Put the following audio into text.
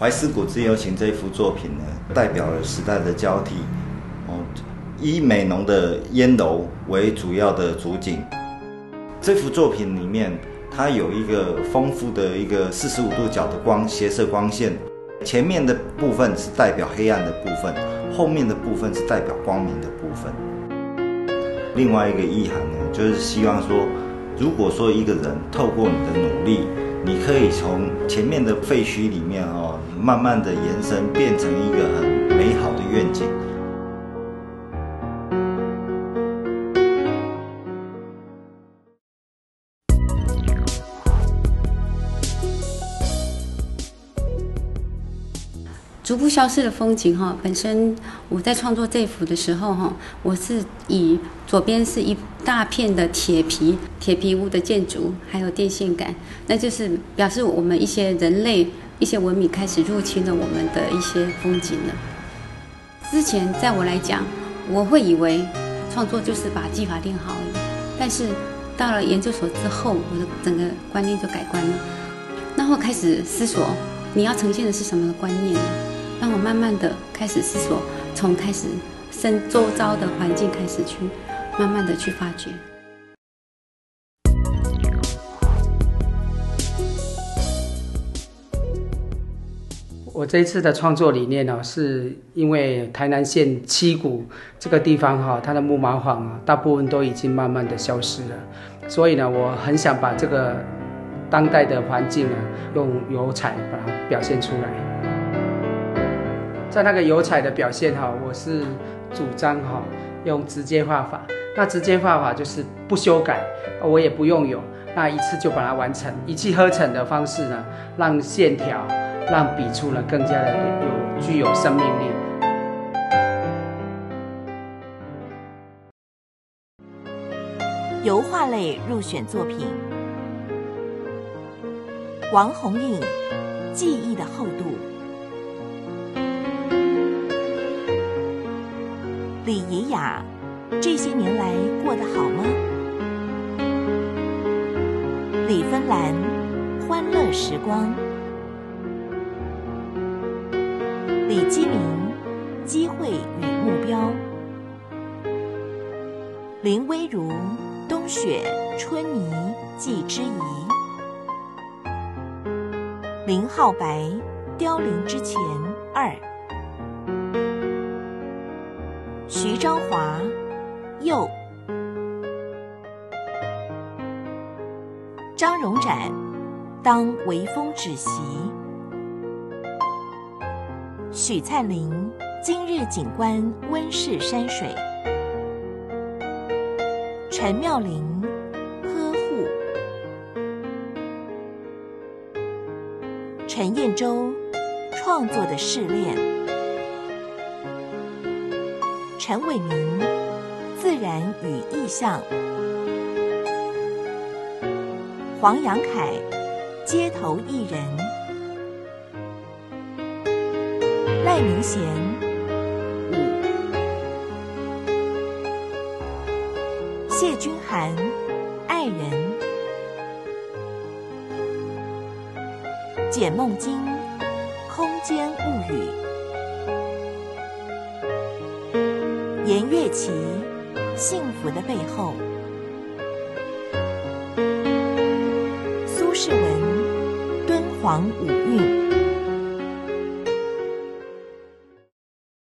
怀思古之幽情这一幅作品呢，代表了时代的交替。哦，以美浓的烟楼为主要的主景。这幅作品里面，它有一个丰富的一个四十五度角的光斜射光线，前面的部分是代表黑暗的部分，后面的部分是代表光明的部分。另外一个意涵呢，就是希望说，如果说一个人透过你的努力，你可以从前面的废墟里面哦，慢慢的延伸，变成一个很美好的愿景。逐步消失的风景哈，本身我在创作这幅的时候哈，我是以左边是一大片的铁皮铁皮屋的建筑，还有电线杆，那就是表示我们一些人类一些文明开始入侵了我们的一些风景了。之前在我来讲，我会以为创作就是把技法练好而已，但是到了研究所之后，我的整个观念就改观了，然后开始思索你要呈现的是什么观念呢？让我慢慢的开始思索，从开始身周遭的环境开始去，慢慢的去发掘。我这一次的创作理念呢，是因为台南县七股这个地方哈，它的木麻坊啊，大部分都已经慢慢的消失了，所以呢，我很想把这个当代的环境啊，用油彩把它表现出来。在那个油彩的表现哈，我是主张哈用直接画法。那直接画法就是不修改，我也不用油，那一次就把它完成，一气呵成的方式呢，让线条、让笔触呢更加的有具有生命力。油画类入选作品：王红印《记忆的厚度》。李怡雅，这些年来过得好吗？李芬兰，欢乐时光。李基明，机会与目标。林微如，冬雪春泥寄之宜。林浩白，凋零之前二。徐昭华，右；张荣展，当微风止息；许灿林，今日景观温室山水；陈妙玲，呵护；陈彦洲，创作的试炼。陈伟明，自然与意象；黄阳凯，街头艺人；赖明贤，舞；谢君涵，爱人；简梦晶，空间物语。严月琪，幸福的背后；苏世文，敦煌五韵。